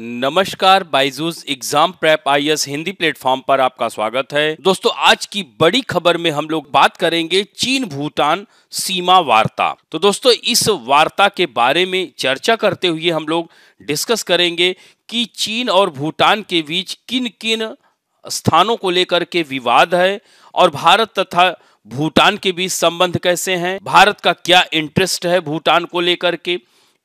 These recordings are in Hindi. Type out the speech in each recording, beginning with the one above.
नमस्कार बाइजूस एग्ज़ाम प्रेप आई हिंदी प्लेटफॉर्म पर आपका स्वागत है। दोस्तों, आज की बड़ी खबर में हम लोग बात करेंगे चीन भूटान सीमा वार्ता। तो दोस्तों, इस वार्ता के बारे में चर्चा करते हुए हम लोग डिस्कस करेंगे कि चीन और भूटान के बीच किन किन स्थानों को लेकर के विवाद है और भारत तथा भूटान के बीच संबंध कैसे हैं। भारत का क्या इंटरेस्ट है भूटान को लेकर के?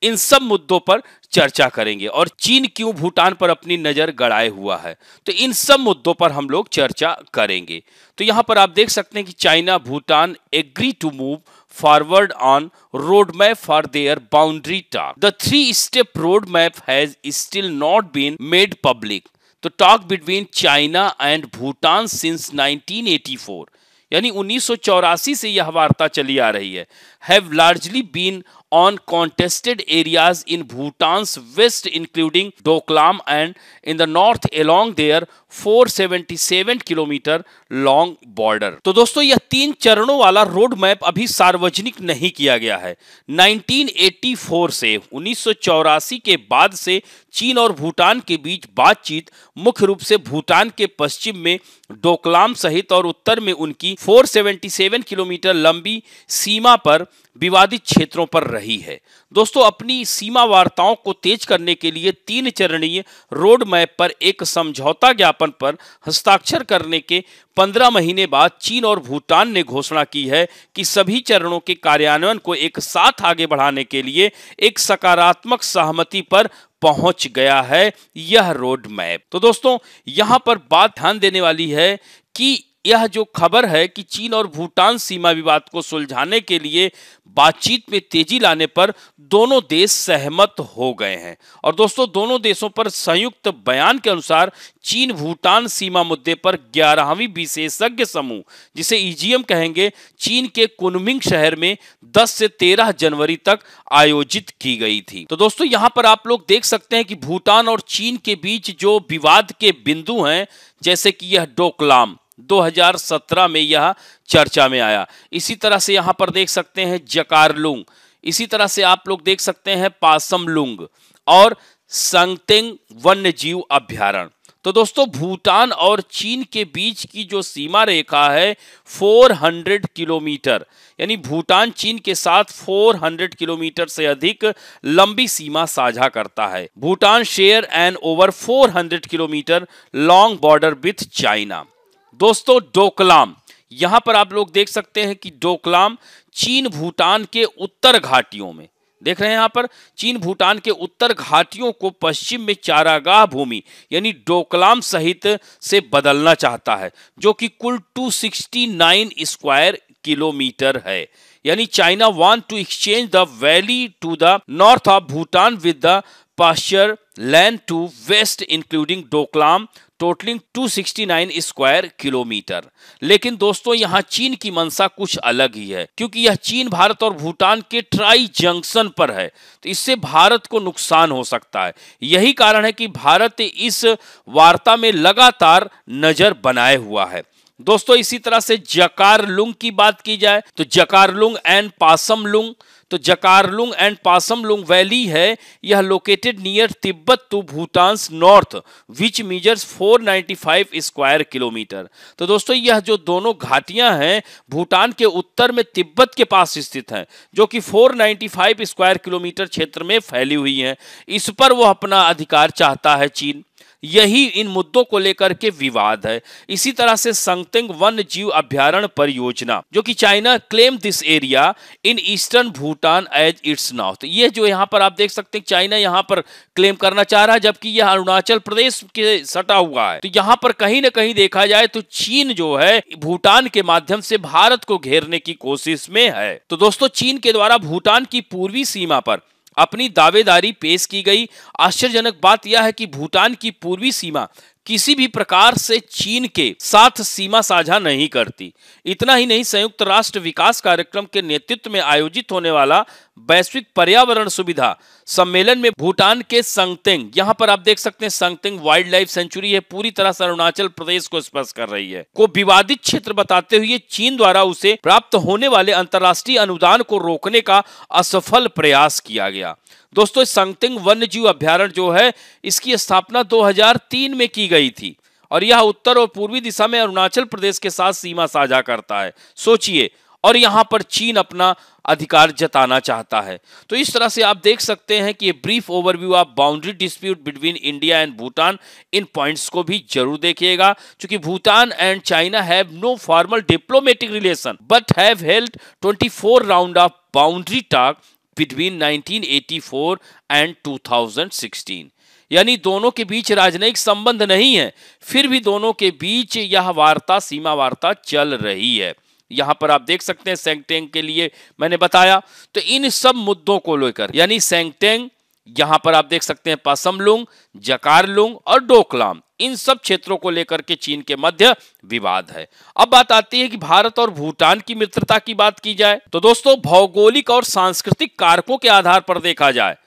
इन सब मुद्दों पर चर्चा करेंगे। और चीन क्यों भूटान पर अपनी नज़र गड़ाए हुआ है? तो इन सब मुद्दों पर हम लोग चर्चा करेंगे। तो यहाँ पर आप देख सकते हैं कि China, Bhutan agree to move forward on road map for their boundary talk the three step road map has still not been made public तो talk between China and Bhutan since 1984 यानी उन्नीस सौ चौरासी से यह वार्ता चली आ रही है। Have largely been on contested areas in Bhutan's west, including Doklam and in the north, along their 477 kilometre long border तो दोस्तों, यह तीन चरणों वाला रोड मैप अभी सार्वजनिक नहीं किया गया है। 1984 से, उन्नीस के बाद से चीन और भूटान के बीच बातचीत, मुख्य रूप से भूटान के पश्चिम में डोकलाम सहित और उत्तर में उनकी 477 किलोमीटर लंबी सीमा पर विवादित क्षेत्रों पर रही है। दोस्तों, अपनी सीमा वार्ताओं को तेज करने के लिए तीन चरणीय रोड मैप पर एक समझौता ज्ञापन पर हस्ताक्षर करने के पंद्रह महीने बाद चीन और भूटान ने घोषणा की है कि सभी चरणों के कार्यान्वयन को एक साथ आगे बढ़ाने के लिए एक सकारात्मक सहमति पर पहुँच गया है यह रोड मैप तो दोस्तों, यहाँ पर बात ध्यान देने वाली है कि यह जो खबर है कि चीन और भूटान सीमा विवाद को सुलझाने के लिए बातचीत में तेज़ी लाने पर दोनों देश सहमत हो गए हैं। और दोस्तों, दोनों देशों पर संयुक्त बयान के अनुसार चीन भूटान सीमा मुद्दे पर ग्यारहवीं विशेषज्ञ समूह, जिसे ईजीएम कहेंगे, चीन के कुनमिंग शहर में 10 से 13 जनवरी तक आयोजित की गई थी। तो दोस्तों, यहाँ पर आप लोग देख सकते हैं कि भूटान और चीन के बीच जो विवाद के बिंदु हैं, जैसे कि यह डोकलाम 2017 में यह चर्चा में आया। इसी तरह से यहाँ पर देख सकते हैं जकारलुंग इसी तरह से आप लोग देख सकते हैं पासमलुंग और संगतेंग वन्य जीव अभ्यारण तो दोस्तों, भूटान और चीन के बीच की जो सीमा रेखा है 400 किलोमीटर। यानी भूटान चीन के साथ 400 किलोमीटर से अधिक लंबी सीमा साझा करता है। Bhutan share and over 400 kilometre long border with China. दोस्तों, डोकलाम। यहाँ पर आप लोग देख सकते हैं कि डोकलाम चीन भूटान के उत्तर घाटियों में। देख रहे हैं यहाँ पर, चीन भूटान के उत्तर घाटियों को पश्चिम में चारागाह भूमि, यानी डोकलाम सहित से बदलना चाहता है, जो कि कुल 269 स्क्वायर किलोमीटर है। यानी China want to exchange the valley to the north of Bhutan with the pasture land to west including Doklam. Totalling 269 square kilometre लेकिन दोस्तों, यहाँ चीन की मंशा कुछ अलग ही है, क्योंकि यह चीन, भारत और भूटान के ट्राई जंक्शन पर है। तो इससे भारत को नुकसान हो सकता है। यही कारण है कि भारत इस वार्ता में लगातार नज़र बनाए हुआ है। दोस्तों, इसी तरह से जकारलुंग की बात की जाए तो जकारलुंग एंड पासमलुंग तो जकारलुंग एंड पासमलुंग वैली है, यह located near Tibet to Bhutan north which measures 495 square kilometre तो दोस्तों, यह जो दोनों घाटियाँ हैं, भूटान के उत्तर में तिब्बत के पास स्थित हैं, जो कि 495 स्क्वायर किलोमीटर क्षेत्र में फैली हुई हैं। इस पर वो अपना अधिकार चाहता है चीन। यही इन मुद्दों को लेकर के विवाद है। इसी तरह से संगतिंग वन्य जीव अभ्यारण परियोजना, जो कि China claim this area in eastern Bhutan as its north. ये जो यहाँ पर आप देख सकते हैं, चाइना यहाँ पर क्लेम करना चाह रहा है, जबकि यह अरुणाचल प्रदेश के सटा हुआ है। तो यहाँ पर कहीं ना कहीं देखा जाए तो चीन जो है, भूटान के माध्यम से भारत को घेरने की कोशिश में है। तो दोस्तों, चीन के द्वारा भूटान की पूर्वी सीमा पर अपनी दावेदारी पेश की गई। आश्चर्यजनक बात यह है कि भूटान की पूर्वी सीमा किसी भी प्रकार से चीन के साथ सीमा साझा नहीं करती। इतना ही नहीं, संयुक्त राष्ट्र विकास कार्यक्रम के नेतृत्व में आयोजित होने वाला वैश्विक पर्यावरण सुविधा, सम्मेलन में भूटान के संगतेंग, यहाँ पर आप देख सकते हैं संगतेंग वाइल्ड लाइफ सेंचुरी है, पूरी तरह से अरुणाचल प्रदेश को स्पर्श कर रही है। को विवादित क्षेत्र बताते हुए चीन द्वारा उसे प्राप्त होने वाले अंतर्राष्ट्रीय अनुदान को रोकने का असफल प्रयास किया गया। दोस्तों, संगतिंग वन्य जीव अभ्यारण जो है, इसकी स्थापना 2003 में की गई थी और यह उत्तर और पूर्वी दिशा में अरुणाचल प्रदेश के साथ सीमा साझा करता है। सोचिए और यहाँ पर चीन अपना अधिकार जताना चाहता है। तो इस तरह से आप देख सकते हैं कि ये ब्रीफ ओवरव्यू आप boundary dispute between India and Bhutan in points को भी ज़रूर देखिएगा, क्योंकि Bhutan and China have no formal diplomatic relation but have held 24 round of boundary talk between 1984 and 2016 यानी दोनों के बीच राजनयिक संबंध नहीं है, फिर भी दोनों के बीच यह वार्ता, सीमा वार्ता चल रही है। यहाँ पर आप देख सकते हैं सेंगटेंग के लिए मैंने बताया। तो इन सब मुद्दों को लेकर, यानी सेंगटेंग यहाँ पर आप देख सकते हैं पासमलुंग जकारलुंग और डोकलाम इन सब क्षेत्रों को लेकर के चीन के मध्य विवाद है। अब बात आती है कि भारत और भूटान की मित्रता की बात की जाए तो दोस्तों भौगोलिक और सांस्कृतिक कारकों के आधार पर देखा जाए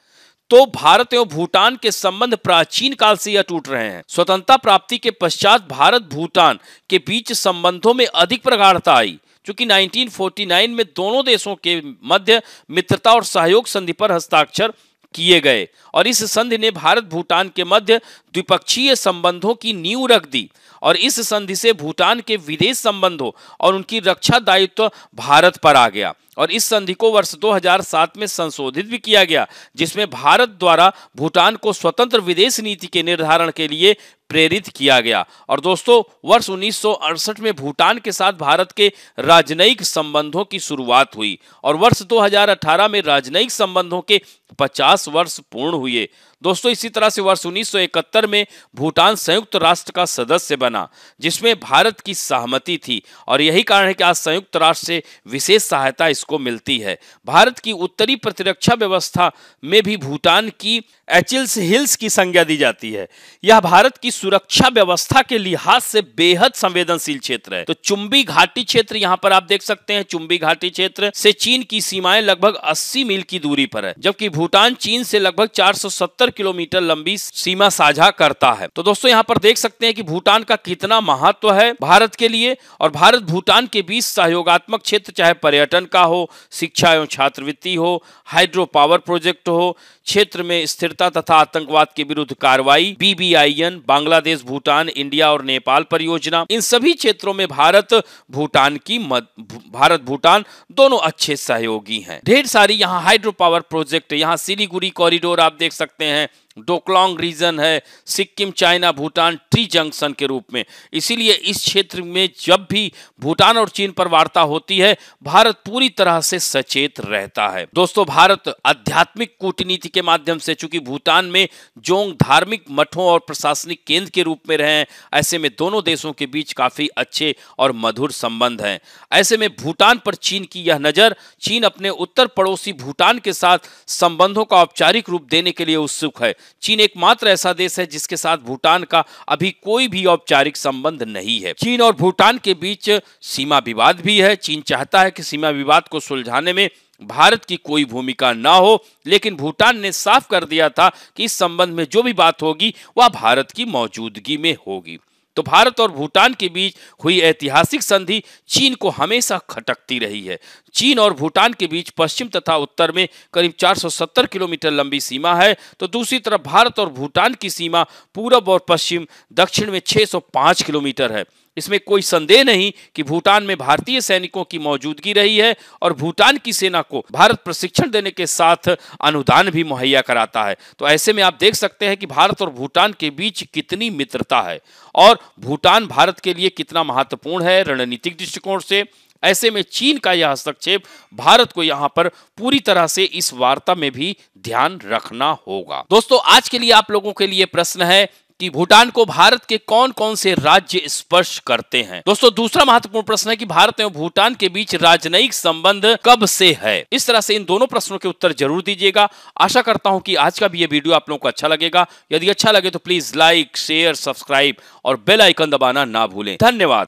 तो भारत एवं भूटान के संबंध प्राचीन काल से यह टूट रहे हैं। स्वतंत्रता प्राप्ति के पश्चात भारत भूटान के बीच संबंधों में अधिक प्रगाढ़ता आई। क्योंकि 1949 में दोनों देशों के मध्य मित्रता और सहयोग संधि पर हस्ताक्षर किए गए और इस संधि ने भारत भूटान के मध्य द्विपक्षीय संबंधों की नींव रख दी और इस संधि से भूटान के विदेश संबंधों और उनकी रक्षा दायित्व भारत पर आ गया। और इस संधि को वर्ष 2007 में संशोधित भी किया गया, जिसमें भारत द्वारा भूटान को स्वतंत्र विदेश नीति के निर्धारण के लिए प्रेरित किया गया। और दोस्तों, वर्ष 1968 में भूटान के साथ भारत के राजनयिक संबंधों की शुरुआत हुई और वर्ष 2018 में राजनयिक संबंधों के 50 वर्ष पूर्ण हुए। दोस्तों, इसी तरह से वर्ष 1971 में भूटान संयुक्त राष्ट्र का सदस्य बना, जिसमें भारत की सहमति थी। और यही कारण है कि आज संयुक्त राष्ट्र से विशेष सहायता इसको मिलती है। भारत की उत्तरी प्रतिरक्षा व्यवस्था में भी भूटान की एचिल्स हिल्स की संज्ञा दी जाती है। यह भारत की सुरक्षा व्यवस्था के लिहाज से बेहद संवेदनशील क्षेत्र है। तो चुंबी घाटी क्षेत्र, यहाँ पर आप देख सकते हैं, चुंबी घाटी क्षेत्र से चीन की सीमाएँ लगभग 80 मील की दूरी पर है, जबकि भूटान चीन से लगभग 470 किलोमीटर लंबी सीमा साझा करता है। तो दोस्तों यहाँ पर देख सकते हैं कि भूटान का कितना महत्व है भारत के लिए और भारत भूटान के बीच सहयोगात्मक क्षेत्र चाहे पर्यटन का हो शिक्षा एवं छात्रवृत्ति हो हाइड्रो पावर प्रोजेक्ट हो क्षेत्र में स्थिरता तथा आतंकवाद के विरुद्ध कार्रवाई बीबीआईएन बांग्लादेश भूटान इंडिया और नेपाल परियोजना इन सभी क्षेत्रों में भारत भूटान की मद, भारत भूटान दोनों अच्छे सहयोगी हैं। ढेर सारी यहाँ हाइड्रो पावर प्रोजेक्ट यहाँ सिलीगुड़ी कॉरिडोर आप देख सकते हैं डोकलोंग रीजन है, Sikkim, China, Bhutan tri junction के रूप में। इसीलिए इस क्षेत्र में जब भी भूटान और चीन पर वार्ता होती है, भारत पूरी तरह से सचेत रहता है। दोस्तों, भारत आध्यात्मिक कूटनीति के माध्यम से, चूँकि भूटान में जोंग धार्मिक मठों और प्रशासनिक केंद्र के रूप में रहे हैं, ऐसे में दोनों देशों के बीच काफ़ी अच्छे और मधुर संबंध हैं। ऐसे में भूटान पर चीन की यह नज़र, चीन अपने उत्तर पड़ोसी भूटान के साथ संबंधों का औपचारिक रूप देने के लिए उत्सुक है। चीन एकमात्र ऐसा देश है जिसके साथ भूटान का अभी कोई भी औपचारिक संबंध नहीं है। चीन और भूटान के बीच सीमा विवाद भी है। चीन चाहता है कि सीमा विवाद को सुलझाने में भारत की कोई भूमिका ना हो, लेकिन भूटान ने साफ़ कर दिया था कि इस संबंध में जो भी बात होगी, वह भारत की मौजूदगी में होगी। तो भारत और भूटान के बीच हुई ऐतिहासिक संधि चीन को हमेशा खटकती रही है। चीन और भूटान के बीच पश्चिम तथा उत्तर में करीब 470 किलोमीटर लंबी सीमा है तो दूसरी तरफ़ भारत और भूटान की सीमा पूरब और पश्चिम, दक्षिण में 605 किलोमीटर है। इसमें कोई संदेह नहीं कि भूटान में भारतीय सैनिकों की मौजूदगी रही है और भूटान की सेना को भारत प्रशिक्षण देने के साथ अनुदान भी मुहैया कराता है। तो ऐसे में आप देख सकते हैं कि भारत और भूटान के बीच कितनी मित्रता है और भूटान भारत के लिए कितना महत्वपूर्ण है रणनीतिक दृष्टिकोण से। ऐसे में चीन का यह हस्तक्षेप भारत को यहाँ पर पूरी तरह से इस वार्ता में भी ध्यान रखना होगा। दोस्तों, आज के लिए आप लोगों के लिए प्रश्न है कि भूटान को भारत के कौन कौन से राज्य स्पर्श करते हैं? दोस्तों, दूसरा महत्वपूर्ण प्रश्न है कि भारत एवं भूटान के बीच राजनयिक संबंध कब से है? इस तरह से इन दोनों प्रश्नों के उत्तर ज़रूर दीजिएगा। आशा करता हूँ कि आज का भी ये वीडियो आप लोगों को अच्छा लगेगा। यदि अच्छा लगे तो प्लीज़ लाइक, शेयर, सब्सक्राइब और बेल आइकन दबाना ना भूलें। धन्यवाद।